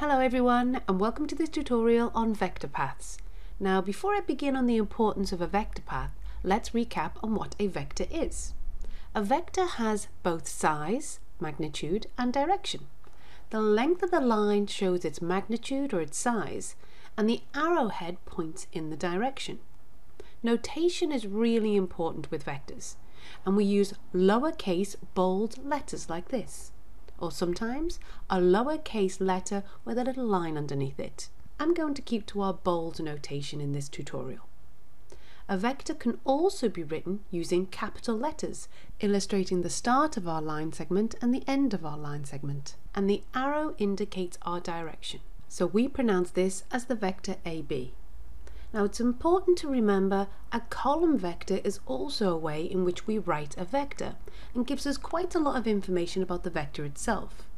Hello everyone and welcome to this tutorial on vector paths. Now before I begin on the importance of a vector path, let's recap on what a vector is. A vector has both size, magnitude and direction. The length of the line shows its magnitude or its size and the arrowhead points in the direction. Notation is really important with vectors and we use lowercase bold letters like this or sometimes a lowercase letter with a little line underneath it. I'm going to keep to our bold notation in this tutorial. A vector can also be written using capital letters, illustrating the start of our line segment and the end of our line segment. And the arrow indicates our direction. So we pronounce this as the vector AB. Now it's important to remember a column vector is also a way in which we write a vector and gives us quite a lot of information about the vector itself.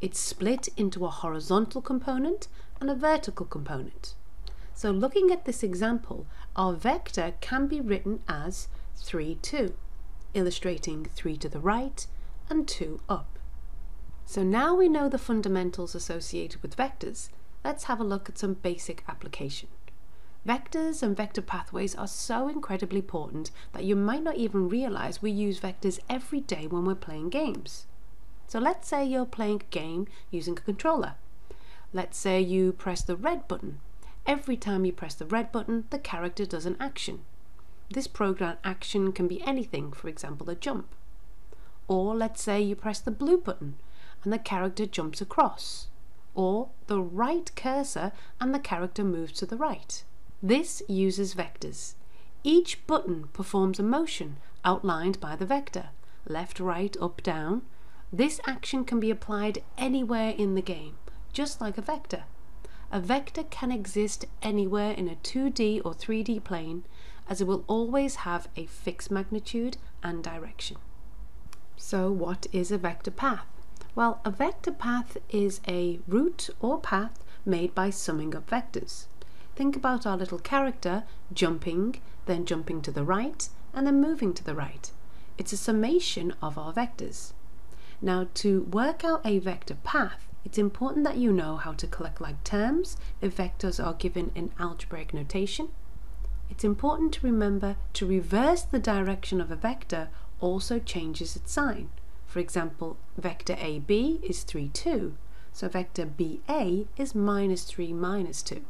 It's split into a horizontal component and a vertical component. So looking at this example, our vector can be written as 3, 2, illustrating 3 to the right and 2 up. So now we know the fundamentals associated with vectors, let's have a look at some basic application. Vectors and vector pathways are so incredibly important that you might not even realize we use vectors every day when we're playing games. So let's say you're playing a game using a controller. Let's say you press the red button. Every time you press the red button, the character does an action. This program action can be anything, for example, a jump. Or let's say you press the blue button and the character jumps across. Or the right cursor and the character moves to the right. This uses vectors. Each button performs a motion outlined by the vector, left, right, up, down. This action can be applied anywhere in the game, just like a vector. A vector can exist anywhere in a 2D or 3D plane as it will always have a fixed magnitude and direction. So what is a vector path? Well, a vector path is a route or path made by summing up vectors. Think about our little character jumping, then jumping to the right, and then moving to the right. It's a summation of our vectors. Now to work out a vector path, it's important that you know how to collect like terms if vectors are given in algebraic notation. It's important to remember to reverse the direction of a vector also changes its sign. For example, vector AB is 3, 2, so vector BA is minus 3, minus 2.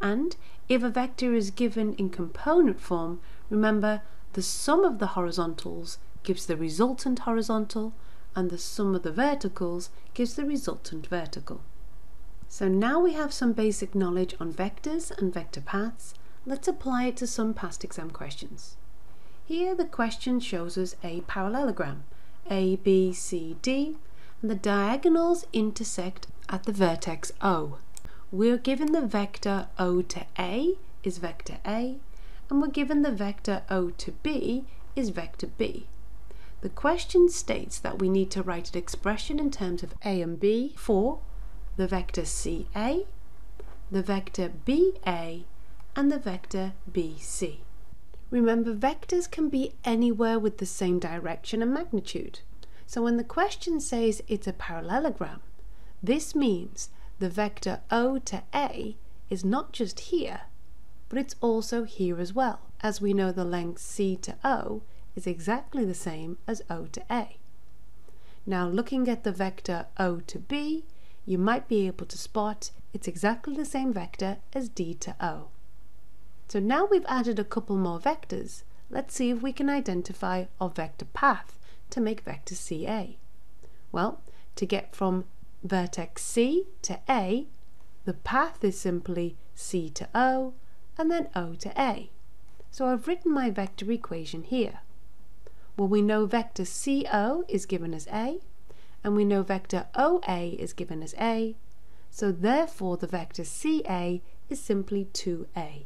And if a vector is given in component form, remember the sum of the horizontals gives the resultant horizontal and the sum of the verticals gives the resultant vertical. So now we have some basic knowledge on vectors and vector paths, let's apply it to some past exam questions. Here the question shows us a parallelogram, A, B, C, D, and the diagonals intersect at the vertex O we're given the vector O to A is vector A, and we're given the vector O to B is vector B. The question states that we need to write an expression in terms of A and B for the vector CA, the vector BA, and the vector BC. Remember, vectors can be anywhere with the same direction and magnitude. So when the question says it's a parallelogram, this means the vector O to A is not just here, but it's also here as well, as we know the length C to O is exactly the same as O to A. Now looking at the vector O to B, you might be able to spot it's exactly the same vector as D to O. So now we've added a couple more vectors, let's see if we can identify our vector path to make vector CA. Well, to get from vertex C to A, the path is simply C to O and then O to A. So I've written my vector equation here. Well, we know vector CO is given as A, and we know vector OA is given as A, so therefore the vector CA is simply 2A.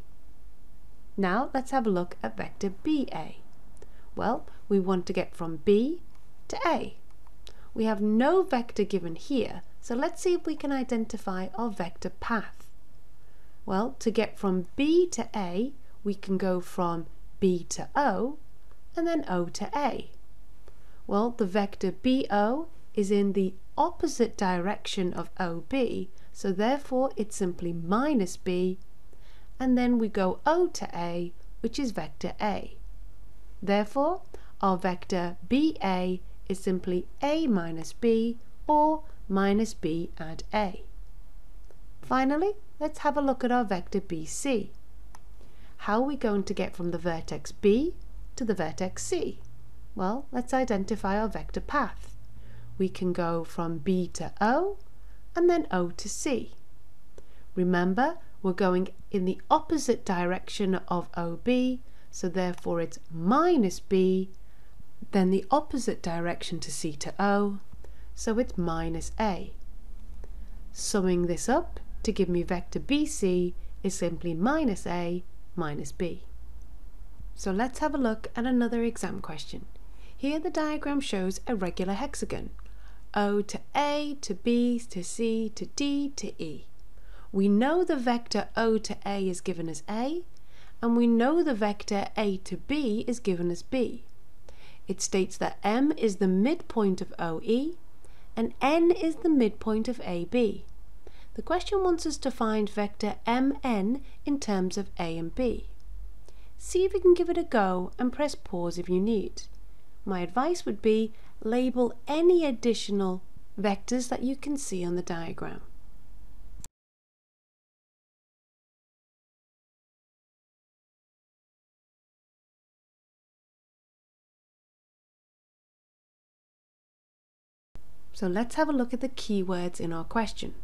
Now let's have a look at vector BA. Well, we want to get from B to A. We have no vector given here, so let's see if we can identify our vector path. Well, to get from B to A, we can go from B to O and then O to A. Well, the vector BO is in the opposite direction of OB, so therefore it's simply minus b, and then we go O to A, which is vector A. Therefore, our vector BA is simply A minus B, or minus B add A. Finally, let's have a look at our vector BC. How are we going to get from the vertex B to the vertex C? Well, let's identify our vector path. We can go from B to O and then O to C. Remember, we're going in the opposite direction of OB, so therefore it's minus B, then the opposite direction to C to O, so it's minus A. Summing this up to give me vector BC is simply minus A minus B. So let's have a look at another exam question. Here the diagram shows a regular hexagon. O to A to B to C to D to E. We know the vector O to A is given as A, and we know the vector A to B is given as B. It states that M is the midpoint of OE, and N is the midpoint of AB. The question wants us to find vector MN in terms of A and B. See if you can give it a go and press pause if you need. My advice would be label any additional vectors that you can see on the diagram. So let's have a look at the keywords in our question.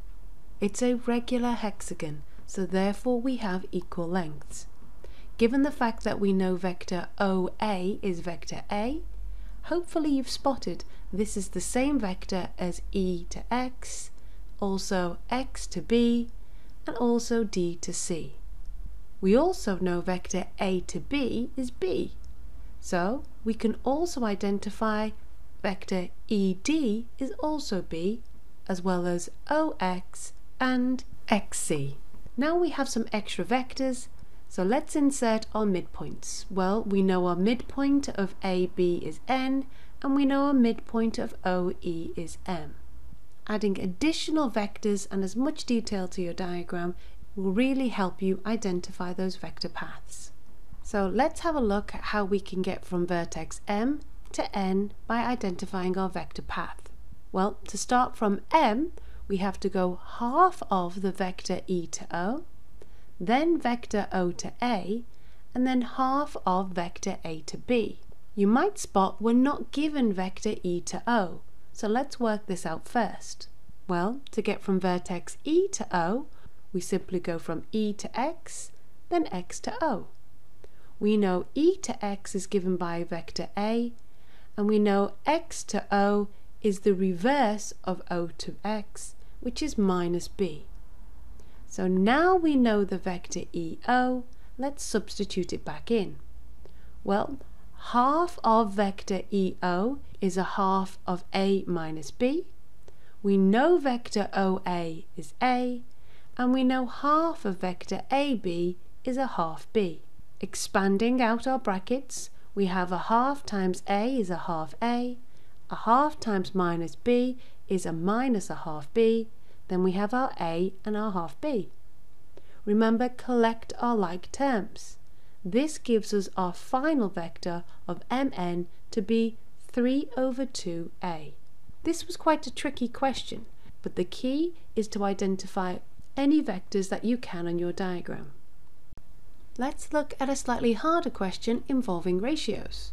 It's a regular hexagon, so therefore we have equal lengths. Given the fact that we know vector OA is vector A, hopefully you've spotted this is the same vector as E to X, also X to B, and also D to C. We also know vector A to B is B, so we can also identify vector ED is also B, as well as OX and XC. Now we have some extra vectors, so let's insert our midpoints. Well, we know our midpoint of AB is N, and we know our midpoint of OE is M. Adding additional vectors and as much detail to your diagram will really help you identify those vector paths. So let's have a look at how we can get from vertex M to n by identifying our vector path? Well, to start from m, we have to go half of the vector e to o, then vector o to a, and then half of vector a to b. You might spot we're not given vector e to o, so let's work this out first. Well, to get from vertex e to o, we simply go from e to x, then x to o. We know e to x is given by vector a, and we know x to o is the reverse of o to x, which is minus b. So now we know the vector EO, let's substitute it back in. Well, half of vector EO is a half of A minus B. We know vector OA is A, and we know half of vector AB is a half B. Expanding out our brackets, we have a half times a is a half a, a half times minus b is a minus a half b, then we have our a and our half b. Remember, collect our like terms. This gives us our final vector of mn to be 3 over 2a. This was quite a tricky question, but the key is to identify any vectors that you can on your diagram. Let's look at a slightly harder question involving ratios.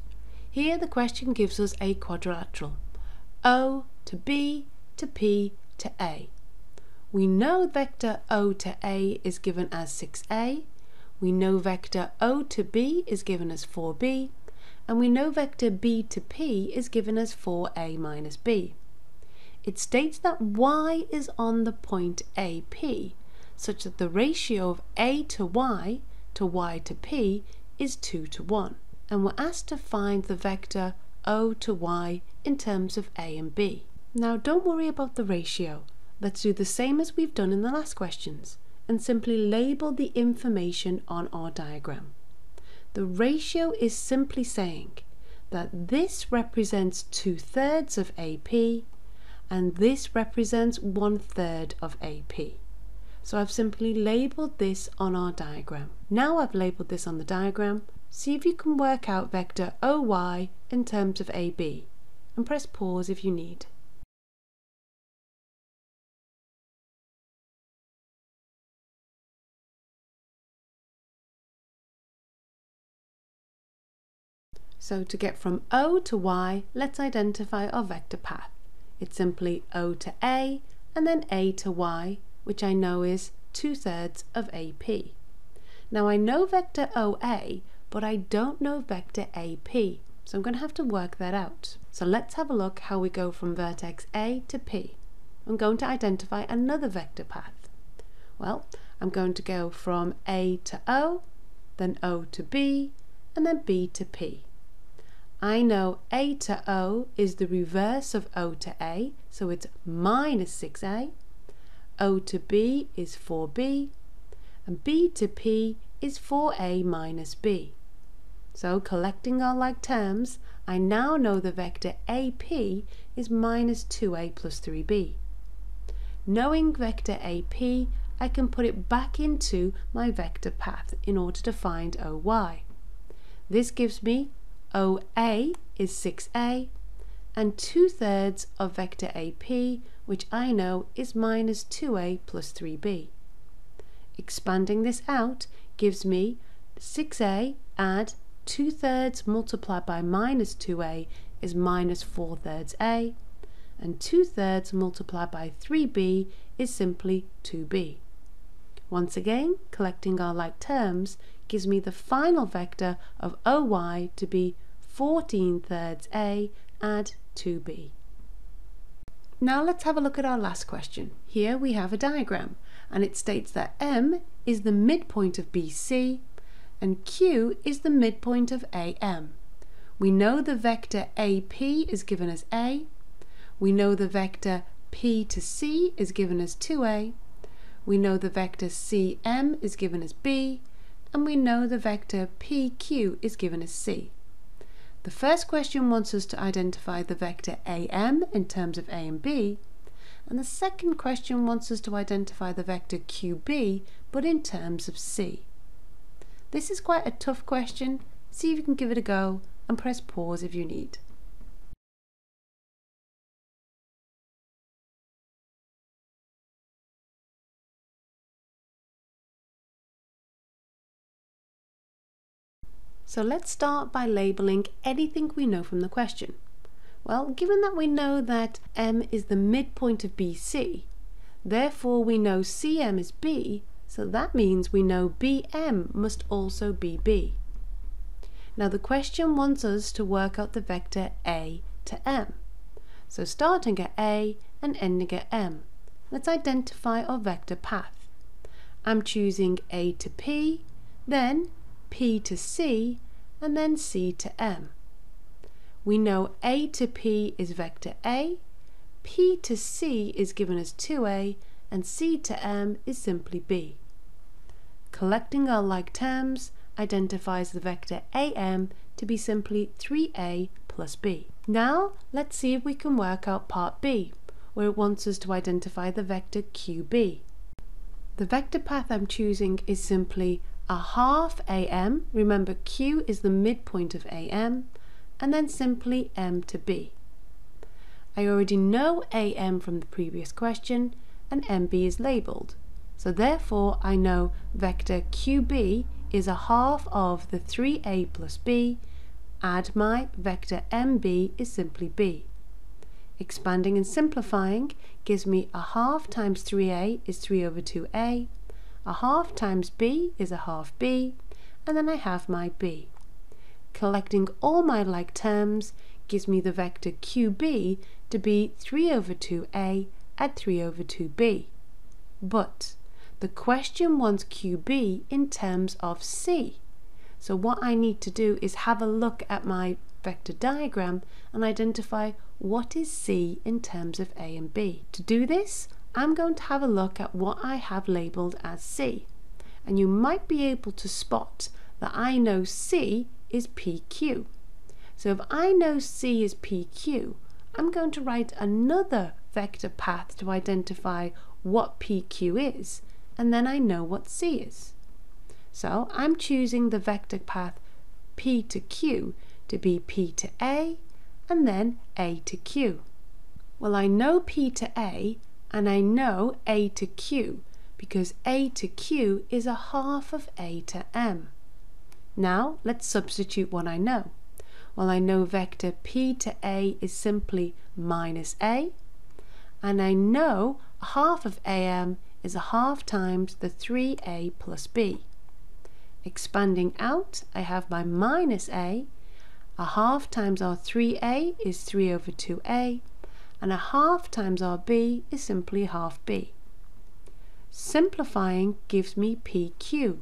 Here the question gives us a quadrilateral. O to B to P to A. We know vector O to A is given as 6A, we know vector O to B is given as 4B, and we know vector B to P is given as 4A minus B. It states that Y is on the point AP, such that the ratio of A to Y to y to p is 2 to 1 and we're asked to find the vector o to y in terms of a and b. Now don't worry about the ratio. Let's do the same as we've done in the last questions and simply label the information on our diagram. The ratio is simply saying that this represents two thirds of AP and this represents one third of AP. So I've simply labelled this on our diagram. Now I've labelled this on the diagram, see if you can work out vector OY in terms of AB and press pause if you need. So to get from O to Y, let's identify our vector path. It's simply O to A and then A to Y, which I know is 2 thirds of AP. Now I know vector OA, but I don't know vector AP, so I'm going to have to work that out. So let's have a look how we go from vertex A to P. I'm going to identify another vector path. Well, I'm going to go from A to O, then O to B, and then B to P. I know A to O is the reverse of O to A, so it's minus 6A. O to B is 4B, and B to P is 4A minus B. So collecting our like terms, I now know the vector AP is minus 2A plus 3B. Knowing vector AP, I can put it back into my vector path in order to find OY. This gives me OA is 6A, and 2 thirds of vector AP, which I know is minus 2A plus 3B. Expanding this out gives me 6A add 2 thirds multiplied by minus 2A is minus 4 thirds A, and 2 thirds multiplied by 3B is simply 2B. Once again, collecting our like terms gives me the final vector of OY to be 14 thirds A, add 2B. Now let's have a look at our last question. Here we have a diagram and it states that M is the midpoint of BC and Q is the midpoint of AM. We know the vector AP is given as A. We know the vector P to C is given as 2A. We know the vector CM is given as B. And we know the vector PQ is given as C. The first question wants us to identify the vector AM in terms of A and B, and the second question wants us to identify the vector QB, but in terms of C. This is quite a tough question. See if you can give it a go and press pause if you need. So let's start by labelling anything we know from the question. Well, given that we know that M is the midpoint of BC, therefore we know CM is B, so that means we know BM must also be B. Now the question wants us to work out the vector A to M. So starting at A and ending at M, let's identify our vector path. I'm choosing A to P, then P to C, and then C to M. We know A to P is vector A, P to C is given as 2A, and C to M is simply B. Collecting our like terms identifies the vector AM to be simply 3A plus B. Now let's see if we can work out part B, where it wants us to identify the vector QB. The vector path I'm choosing is simply a half AM, remember Q is the midpoint of AM, and then simply M to B. I already know AM from the previous question, and MB is labelled. So therefore I know vector QB is a half of the 3A plus B, add my vector MB is simply B. Expanding and simplifying gives me a half times 3A is 3 over 2A, a half times b is a half b, and then I have my b. Collecting all my like terms gives me the vector qb to be 3 over 2a at 3 over 2b. But the question wants qb in terms of c. So what I need to do is have a look at my vector diagram and identify what is c in terms of a and b. To do this, I'm going to have a look at what I have labelled as C. And you might be able to spot that I know C is PQ. So if I know C is PQ, I'm going to write another vector path to identify what PQ is. and then I know what C is. So I'm choosing the vector path P to Q to be P to A and then A to Q. Well, I know P to A and I know A to Q because A to Q is a half of A to M. Now let's substitute what I know. Well, I know vector P to A is simply minus A and I know a half of AM is a half times the 3A plus B. Expanding out, I have my minus A. A half times our 3A is 3 over 2A, and a half times RB is simply half B. Simplifying gives me PQ.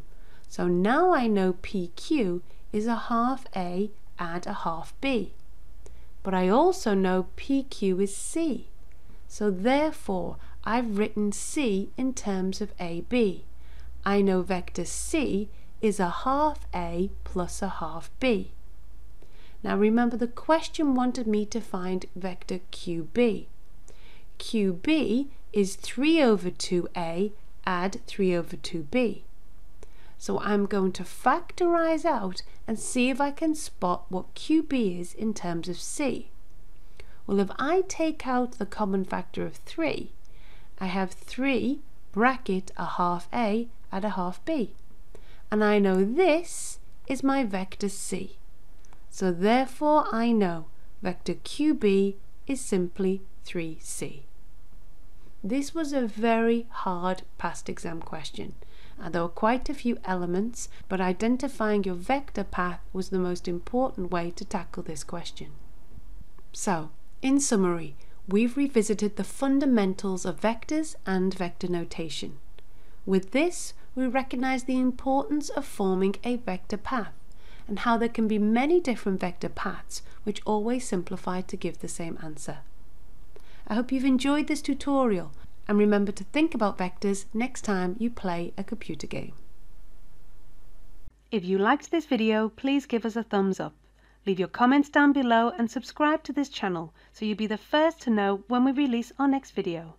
So now I know PQ is a half A add a half B. But I also know PQ is C. So therefore, I've written C in terms of AB. I know vector C is a half A plus a half B. Now remember the question wanted me to find vector QB. QB is 3 over 2A add 3 over 2B. So I'm going to factorize out and see if I can spot what QB is in terms of C. Well, if I take out the common factor of 3, I have 3 bracket a half A add a half B. And I know this is my vector C. So therefore I know vector QB is simply 3C. This was a very hard past exam question and there were quite a few elements, but identifying your vector path was the most important way to tackle this question. So, in summary, we've revisited the fundamentals of vectors and vector notation. With this, we recognize the importance of forming a vector path and how there can be many different vector paths which always simplify to give the same answer. I hope you've enjoyed this tutorial and remember to think about vectors next time you play a computer game. If you liked this video, please give us a thumbs up. Leave your comments down below and subscribe to this channel so you'll be the first to know when we release our next video.